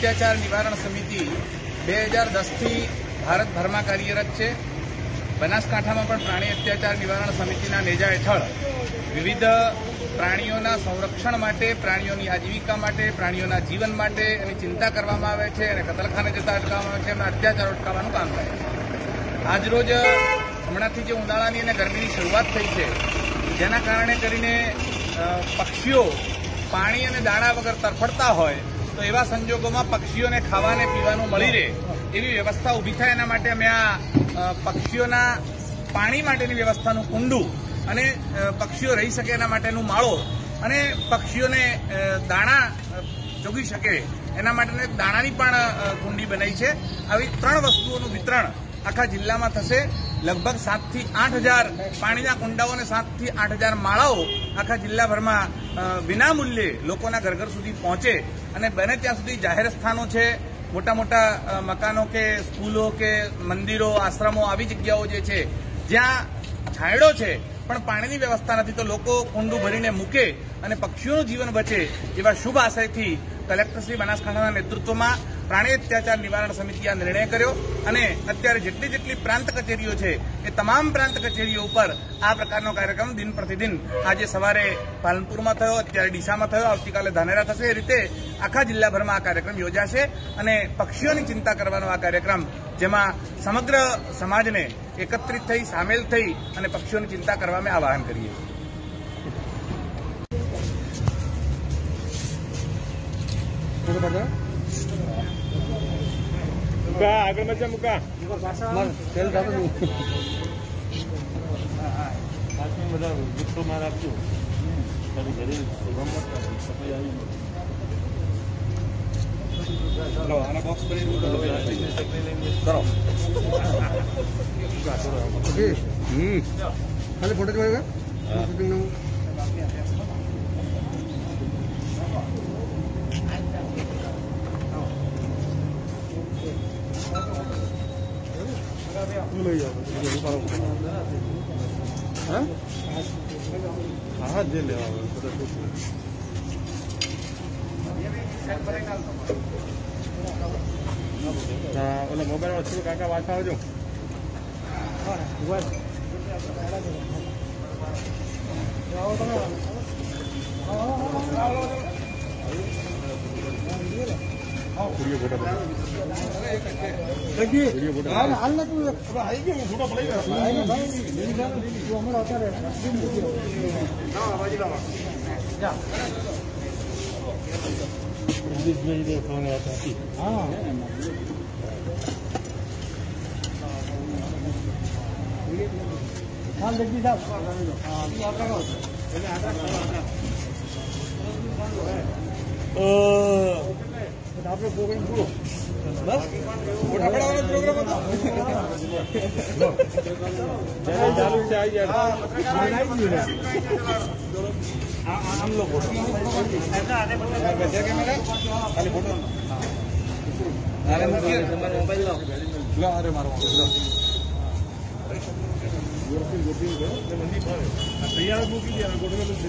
અત્યાચાર નિવારણ સમિતિ બે હજાર દસથી ભારતભરમાં કાર્યરત છે. બનાસકાંઠામાં પણ પ્રાણી અત્યાચાર નિવારણ સમિતિના નેજા હેઠળ વિવિધ પ્રાણીઓના સંરક્ષણ માટે, પ્રાણીઓની આજીવિકા માટે, પ્રાણીઓના જીવન માટે એની ચિંતા કરવામાં આવે છે અને કતલખાને જતા અટકાવવામાં આવે છે, એમના અત્યાચાર અટકાવવાનું કામ થાય છે. આજરોજ હમણાંથી જે ઉનાળાની અને ગરમીની શરૂઆત થઈ છે, જેના કારણે કરીને પક્ષીઓ પાણી અને દાણા વગર તરફડતા હોય તો એવા સંજોગોમાં પક્ષીઓને ખાવાને, પીવાનું મળી રહે એવી વ્યવસ્થા ઊભી થાય એના માટે અમે આ પક્ષીઓના પાણી માટેની વ્યવસ્થાનું કુંડું અને પક્ષીઓ રહી શકે એના માટેનું માળો અને પક્ષીઓને દાણા જોગી શકે એના માટેની દાણાની પણ કુંડી બનાવી છે. આવી ત્રણ વસ્તુઓનું વિતરણ આખા જિલ્લામાં થશે. લગભગ સાતથી આઠ હજાર પાણીના કુંડાઓ અને સાતથી આઠ હજાર માળાઓ આખા જિલ્લાભરમાં વિનામૂલ્યે લોકોના ઘર ઘર સુધી પહોંચે અને બને ત્યાં સુધી જાહેર સ્થાનો છે, મોટા મોટા મકાનો કે સ્કૂલો કે મંદિરો, આશ્રમો, આવી જગ્યાઓ જે છે, જ્યાં છાંયડો છે, પણ પાણીની વ્યવસ્થા નથી તો લોકો કુંડું ભરીને મૂકે અને પક્ષીઓનું જીવન બચે એવા શુભ આશયથી કલેક્ટરશ્રી બનાસકાંઠાના નેતૃત્વમાં પ્રાણી અત્યાચાર નિવારણ સમિતિએ આ નિર્ણય કર્યો અને અત્યારે જેટલી જેટલી પ્રાંત કચેરીઓ છે એ તમામ પ્રાંત કચેરીઓ ઉપર આ પ્રકારનો કાર્યક્રમ દિન પ્રતિદિન આજે સવારે પાલનપુરમાં થયો, અત્યારે ડીસામાં થયો, આવતીકાલે ધાનેરા થશે. એ રીતે આખા જિલ્લાભરમાં આ કાર્યક્રમ યોજાશે અને પક્ષીઓની ચિંતા કરવાનો આ કાર્યક્રમ, જેમાં સમગ્ર સમાજને એકત્રિત થઈ, સામેલ થઈ અને પક્ષીઓની ચિંતા કરવા અમે આવાહન કરીએ છીએ. મુકા આગળ મજા મુકા. બધા વૃક્ષો માં આપજો તારી ઘરે રમત સફાઈ આવી કરો. ખાલી ફોટો જોયો શૂટિંગનું હા હા જે લેવા આવે હા ઓલા મોબાઈલમાં છું કાકા પાછા આવજો વીડિયો ફોટો વીડિયો ફોટો હાલ ને તું આવી ગયો ફોટો પડી ગયો હમણાં અત્યારે જગદીશભાઈ ને ફોન હતા? હા હાલ જગદીશ આપણે પ્રોગ્રામ પૂરો ચેનલ ચાલુ છે આવી તૈયાર મૂકી દે ગોઠવેલું છે.